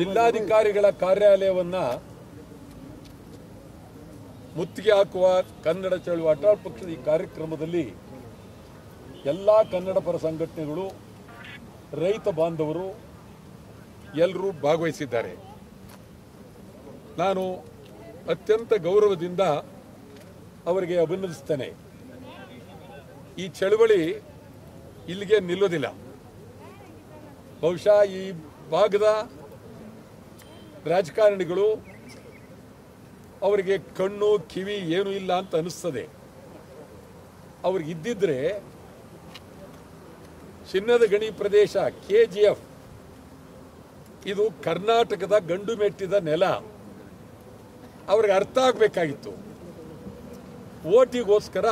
ಜಿಲ್ಲಾಧಿಕಾರಿಗಳ ಕಾರ್ಯಾಲಯವನ್ನ ಮುತ್ತಿಗೆ ಹಾಕುವ ಕನ್ನಡ ಚಳುವ ಅಟಲ್ ಪಕ್ಷದ ಈ ಕಾರ್ಯಕ್ರಮದಲ್ಲಿ ಎಲ್ಲ ಕನ್ನಡ ಪರ ಸಂಘಟನೆಗಳು, ರೈತ ಬಾಂಧವರು ಎಲ್ಲರೂ ಭಾಗವಹಿಸಿದ್ದಾರೆ. ನಾನು ಅತ್ಯಂತ ಗೌರವದಿಂದ ಅವರಿಗೆ ಅಭಿನಂದಿಸ್ತೇನೆ. ಈ ಚಳುವಳಿ ಇಲ್ಲಿಗೆ ನಿಲ್ಲೋದಿಲ್ಲ ಬಹುಶಃ ಈ ಭಾಗದ ರಾಜಕಾರಣಿಗಳು ಅವರಿಗೆ ಕಣ್ಣು, ಕಿವಿ ಏನೂ ಇಲ್ಲ ಅಂತ ಅನ್ನಿಸ್ತದೆ. ಅವ್ರಿಗೆ ಇದ್ದಿದ್ರೆ ಚಿನ್ನದ ಗಣಿ ಪ್ರದೇಶ, ಕೆ ಜಿ ಎಫ್, ಇದು ಕರ್ನಾಟಕದ ಗಂಡು ಮೆಟ್ಟಿದ ನೆಲ. ಅವ್ರಿಗೆ ಅರ್ಥ ಆಗಬೇಕಾಗಿತ್ತು. ಓಟಿಗೋಸ್ಕರ,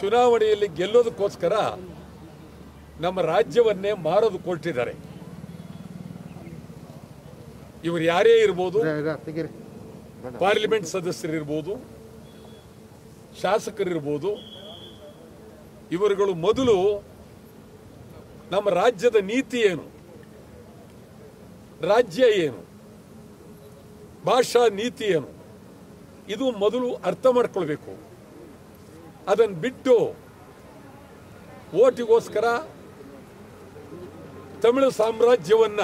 ಚುನಾವಣೆಯಲ್ಲಿ ಗೆಲ್ಲೋದಕ್ಕೋಸ್ಕರ ನಮ್ಮ ರಾಜ್ಯವನ್ನೇ ಮಾರೋದು ಕೊಟ್ಟಿದ್ದಾರೆ. ಇವರು ಯಾರೇ ಇರ್ಬೋದು ಪಾರ್ಲಿಮೆಂಟ್ ಸದಸ್ಯರಿರ್ಬೋದು ಶಾಸಕರಿರ್ಬೋದು ಇವರುಗಳು ಮೊದಲು ನಮ್ಮ ರಾಜ್ಯದ ನೀತಿ ಏನು? ರಾಜ್ಯ ಏನು? ಭಾಷಾ ನೀತಿ ಏನು? ಇದು ಮೊದಲು ಅರ್ಥ ಮಾಡ್ಕೊಳ್ಬೇಕು. ಅದನ್ನು ಬಿಟ್ಟು ಓಟಿಗೋಸ್ಕರ ತಮಿಳು ಸಾಮ್ರಾಜ್ಯವನ್ನ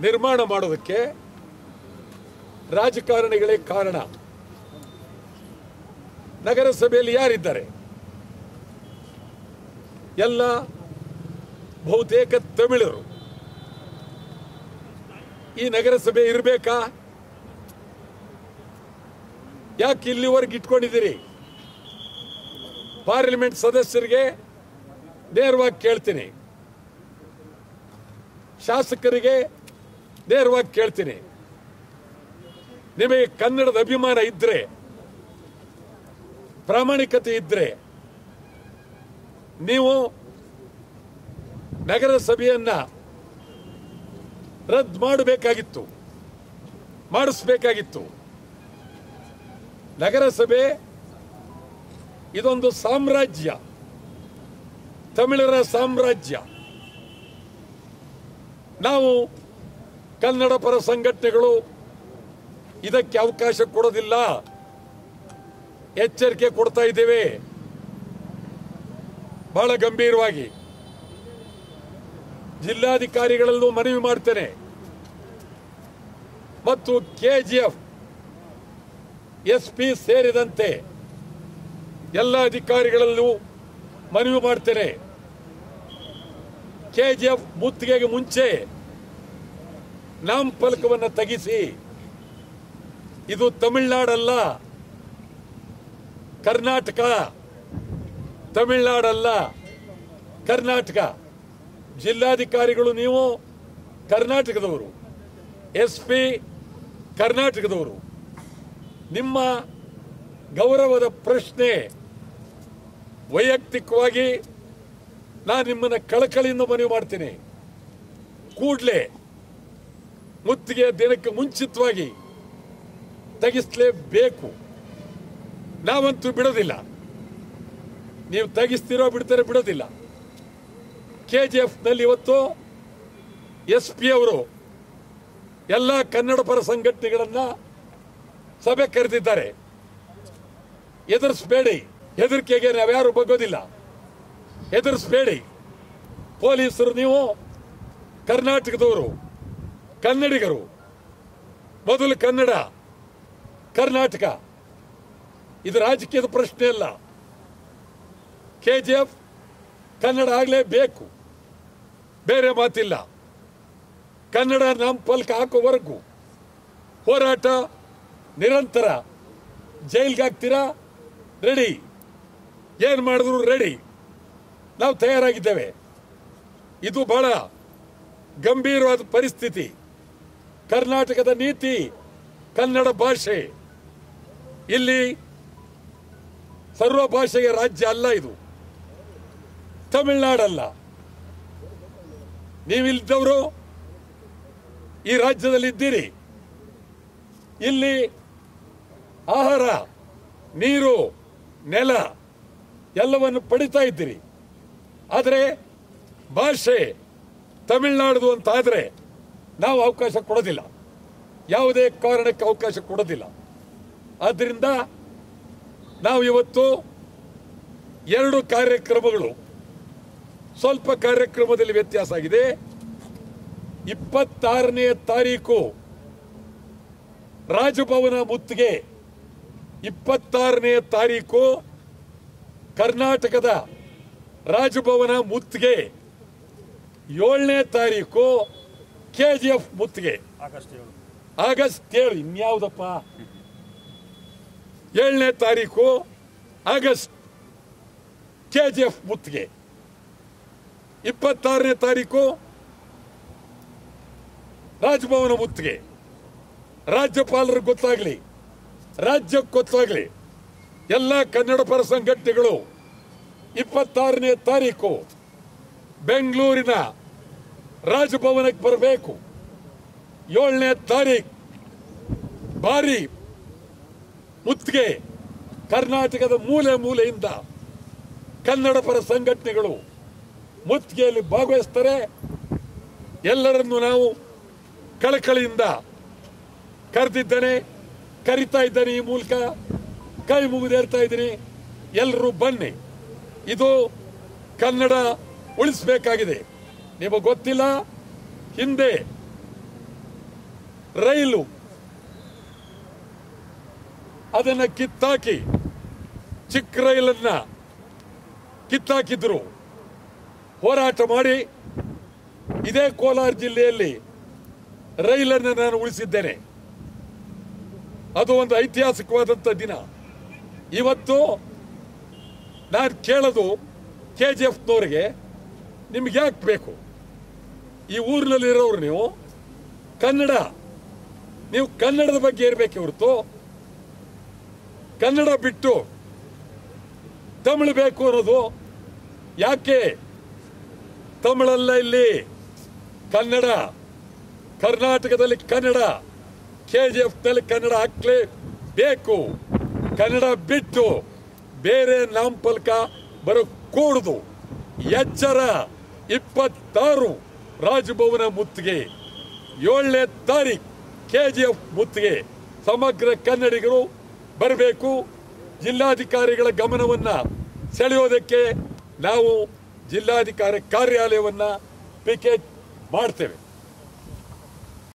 ನಿರ್ಮಾಣ ಮಾಡೋದಕ್ಕೆ ರಾಜಕಾರಣಿಗಳೇ ಕಾರಣ. ನಗರಸಭೆಯಲ್ಲಿ ಯಾರಿದ್ದಾರೆ? ಎಲ್ಲ ಬಹುತೇಕ ತಮಿಳರು. ಈ ನಗರಸಭೆ ಇರಬೇಕಾ? ಯಾಕೆ ಇಲ್ಲಿವರೆಗೆ ಇಟ್ಕೊಂಡಿದ್ದೀರಿ? ಪಾರ್ಲಿಮೆಂಟ್ ಸದಸ್ಯರಿಗೆ ನೇರವಾಗಿ ಕೇಳ್ತೀನಿ. ಶಾಸಕರಿಗೆ ನೇರವಾಗಿ ಕೇಳ್ತೀನಿ. ನಿಮಗೆ ಕನ್ನಡದ ಅಭಿಮಾನ ಇದ್ರೆ, ಪ್ರಾಮಾಣಿಕತೆ ಇದ್ರೆ, ನೀವು ನಗರಸಭೆಯನ್ನ ರದ್ದು ಮಾಡಬೇಕಾಗಿತ್ತು, ಮಾಡಿಸ್ಬೇಕಾಗಿತ್ತು. ನಗರಸಭೆ ಇದೊಂದು ಸಾಮ್ರಾಜ್ಯ, ತಮಿಳರ ಸಾಮ್ರಾಜ್ಯ. ನಾವು ಕನ್ನಡ ಪರ ಸಂಘಟನೆಗಳು ಇದಕ್ಕೆ ಅವಕಾಶ ಕೊಡೋದಿಲ್ಲ. ಎಚ್ಚರಿಕೆ ಕೊಡ್ತಾ ಇದ್ದೇವೆ. ಬಹಳ ಗಂಭೀರವಾಗಿ. ಜಿಲ್ಲಾಧಿಕಾರಿಗಳಲ್ಲೂ ಮನವಿ ಮಾಡ್ತೇನೆ. ಮತ್ತು ಕೆಜಿಎಫ್ ಎಸ್ ಪಿ ಸೇರಿದಂತೆ ಎಲ್ಲ ಅಧಿಕಾರಿಗಳಲ್ಲೂ ಮನವಿ ಮಾಡ್ತೇನೆ. ಕೆಜಿಎಫ್ ಮುತ್ತಿಗೆಗೆ ಮುಂಚೆ ನಾಮಫಲಕವನ್ನು ತೆಗಿಸಿ. ಇದು ತಮಿಳ್ನಾಡಲ್ಲ, ಕರ್ನಾಟಕ. ತಮಿಳ್ನಾಡಲ್ಲ, ಕರ್ನಾಟಕ. ಜಿಲ್ಲಾಧಿಕಾರಿಗಳು ನೀವು ಕರ್ನಾಟಕದವರು. ಎಸ್ ಪಿ ಕರ್ನಾಟಕದವರು. ನಿಮ್ಮ ಗೌರವದ ಪ್ರಶ್ನೆ ವೈಯಕ್ತಿಕವಾಗಿ ನಾನು ನಿಮ್ಮನ್ನು ಕಳಕಳಿಯಿಂದ ಮನವಿ ಮಾಡ್ತೀನಿ. ಕೂಡಲೇ ಮುತ್ತಿಗೆ ದಿನಕ್ಕೆ ಮುಂಚಿತವಾಗಿ ತೆಗಿಸಲೇಬೇಕು. ನಾವಂತೂ ಬಿಡೋದಿಲ್ಲ. ನೀವು ತೆಗಿಸ್ತಿರೋ ಬಿಡ್ತಾರೆ ಬಿಡೋದಿಲ್ಲ. ಕೆ ಜಿ ಎಫ್ನಲ್ಲಿ ಇವತ್ತು ಎಸ್ ಪಿ ಅವರು ಎಲ್ಲ ಕನ್ನಡ ಪರ ಸಂಘಟನೆಗಳನ್ನ ಸಭೆ ಕರೆದಿದ್ದಾರೆ. ಎದುರಿಸಬೇಡಿ. ಹೆದರಿಕೆಗೆ ನಾವ್ಯಾರು ಬಗ್ಗೋದಿಲ್ಲ. ಎದುರಿಸಬೇಡಿ ಪೊಲೀಸರು ನೀವು ಕರ್ನಾಟಕದವರು. ಕನ್ನಡಿಗರು. ಮೊದಲು ಕನ್ನಡ, ಕರ್ನಾಟಕ. ಇದು ರಾಜಕೀಯದ ಪ್ರಶ್ನೆ ಅಲ್ಲ. ಕೆ ಜಿ ಎಫ್ ಕನ್ನಡ ಆಗಲೇಬೇಕು. ಬೇರೆ ಮಾತಿಲ್ಲ. ಕನ್ನಡ ನಾಮಫಲಕ ಹಾಕೋವರೆಗೂ ಹೋರಾಟ ನಿರಂತರ. ಜೈಲ್ಗೆ ಹಾಕ್ತೀರಾ? ರೆಡಿ. ಏನು ಮಾಡಿದ್ರು ರೆಡಿ. ನಾವು ತಯಾರಾಗಿದ್ದೇವೆ. ಇದು ಬಹಳ ಗಂಭೀರವಾದ ಪರಿಸ್ಥಿತಿ. ಕರ್ನಾಟಕದ ನೀತಿ, ಕನ್ನಡ ಭಾಷೆ. ಇಲ್ಲಿ ಸರ್ವ ಭಾಷೆಯ ರಾಜ್ಯ ಅಲ್ಲ ಇದು. ತಮಿಳ್ನಾಡಲ್ಲ. ನೀವಿಲ್ದವರು ಈ ರಾಜ್ಯದಲ್ಲಿ ಇದ್ದೀರಿ ಇಲ್ಲಿ ಆಹಾರ, ನೀರು, ನೆಲ ಎಲ್ಲವನ್ನು ಪಡಿತಾ ಇದ್ದೀರಿ. ಆದರೆ ಭಾಷೆ ತಮಿಳ್ನಾಡು ಅಂತ ಆದರೆ ನಾವು ಅವಕಾಶ ಕೊಡೋದಿಲ್ಲ. ಯಾವುದೇ ಕಾರಣಕ್ಕೆ ಅವಕಾಶ ಕೊಡೋದಿಲ್ಲ. ಆದ್ದರಿಂದ ನಾವು ಇವತ್ತು ಎರಡು ಕಾರ್ಯಕ್ರಮಗಳು, ಸ್ವಲ್ಪ ಕಾರ್ಯಕ್ರಮದಲ್ಲಿ ವ್ಯತ್ಯಾಸ ಆಗಿದೆ. ಇಪ್ಪತ್ತಾರನೇ ತಾರೀಕು ರಾಜಭವನ ಮುತ್ತಿಗೆ ಇಪ್ಪತ್ತಾರನೇ ತಾರೀಕು ಕರ್ನಾಟಕದ ರಾಜಭವನ ಮುತ್ತಿಗೆ ಏಳನೇ ತಾರೀಕು ಕೆ ಜಿ ಎಫ್ ಮುತ್ತಿಗೆ. ಆಗಸ್ಟ್ ಏಳು ಇನ್ಯಾವುದಪ್ಪ? ಏಳನೇ ತಾರೀಕು ಆಗಸ್ಟ್ ಕೆ ಜಿ ಎಫ್ ಮುತ್ತಿಗೆ. ಇಪ್ಪತ್ತಾರನೇ ತಾರೀಕು ರಾಜಭವನ ಮುತ್ತಿಗೆ. ರಾಜ್ಯಪಾಲರಿಗೆ ಗೊತ್ತಾಗಲಿ ರಾಜ್ಯಕ್ಕೆ ಗೊತ್ತಾಗಲಿ ಎಲ್ಲ ಕನ್ನಡ ಪರ ಸಂಘಟನೆಗಳು ಇಪ್ಪತ್ತಾರನೇ ತಾರೀಕು ಬೆಂಗಳೂರಿನ ರಾಜಭವನಕ್ಕೆ ಬರಬೇಕು. ಏಳನೇ ತಾರೀಕು ಭಾರಿ ಮುತ್ತಿಗೆ ಕರ್ನಾಟಕದ ಮೂಲೆ ಮೂಲೆಯಿಂದ ಕನ್ನಡ ಪರ ಸಂಘಟನೆಗಳು ಮುತ್ತಿಗೆಯಲ್ಲಿ ಭಾಗವಹಿಸ್ತಾರೆ. ಎಲ್ಲರನ್ನು ನಾವು ಕಳಕಳಿಯಿಂದ ಕರೆದಿದ್ದೇನೆ, ಕರಿತಾ ಇದ್ದೇನೆ ಈ ಮೂಲಕ, ಕೈ ಮುಗಿದೇರ್ತಾ ಇದ್ದೀನಿ. ಎಲ್ಲರೂ ಬನ್ನಿ. ಇದು ಕನ್ನಡ ಉಳಿಸಬೇಕಾಗಿದೆ. ನಿಮಗೆ ಗೊತ್ತಿಲ್ಲ? ಹಿಂದೆ. ರೈಲು. ಅದನ್ನ ಕಿತ್ತಾಕಿ, ಚಿಕ್ಕ ರೈಲನ್ನ ಕಿತ್ತಾಕಿದ್ರು. ಹೋರಾಟ ಮಾಡಿ, ಇದೇ ಕೋಲಾರ ಜಿಲ್ಲೆಯಲ್ಲಿ ರೈಲನ್ನು ನಾನು ಉಳಿಸಿದ್ದೇನೆ. ಅದು ಒಂದು ಐತಿಹಾಸಿಕವಾದಂಥ ದಿನ. ಇವತ್ತು ನಾನು ಕೇಳೋದು ಕೆ ಜಿ ಎಫ್ನವ್ರಿಗೆ. ನಿಮ್ಗೆ ಯಾಕೆ ಬೇಕು? ಈ ಊರಿನಲ್ಲಿ ಇರೋರು ನೀವು? ಕನ್ನಡ. ನೀವು ಕನ್ನಡದ ಬಗ್ಗೆ ಇರಬೇಕು ಹೊರತು? ಕನ್ನಡ ಬಿಟ್ಟು ತಮಿಳು ಬೇಕು ಅನ್ನೋದು ಯಾಕೆ? ತಮಿಳಲ್ಲ ಇಲ್ಲಿ. ಕನ್ನಡ. ಕರ್ನಾಟಕದಲ್ಲಿ ಕನ್ನಡ. ಕೆ ಜಿ ಎಫ್ನಲ್ಲಿ ಕನ್ನಡ ಹಾಕ್ಲೇ ಬೇಕು. ಕನ್ನಡ ಬಿಟ್ಟು ಬೇರೆ ನಾಮಫಲಕ ಬರಕೂಡದು. ಎಚ್ಚರ. ಇಪ್ಪತ್ತಾರು. ರಾಜಭವನ ಮುತ್ತಿಗೆ. ಏಳನೇ ತಾರೀಕು ಕೆ ಜಿ ಎಫ್ ಮುತ್ತಿಗೆ ಸಮಗ್ರ ಕನ್ನಡಿಗರು ಬರಬೇಕು. ಜಿಲ್ಲಾಧಿಕಾರಿಗಳ ಗಮನವನ್ನು ಸೆಳೆಯೋದಕ್ಕೆ ನಾವು ಜಿಲ್ಲಾಧಿಕಾರಿ ಕಾರ್ಯಾಲಯವನ್ನು ಪಿಕೆಟ್ ಮಾಡ್ತೇವೆ.